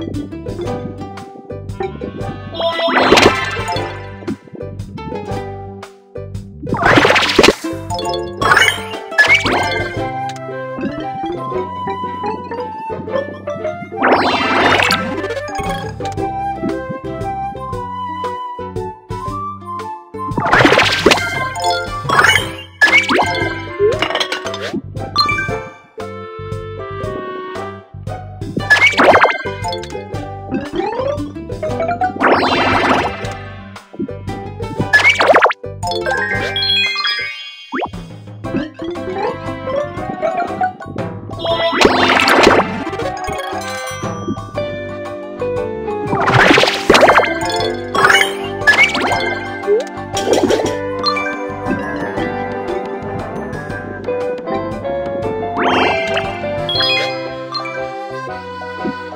you. you Ah!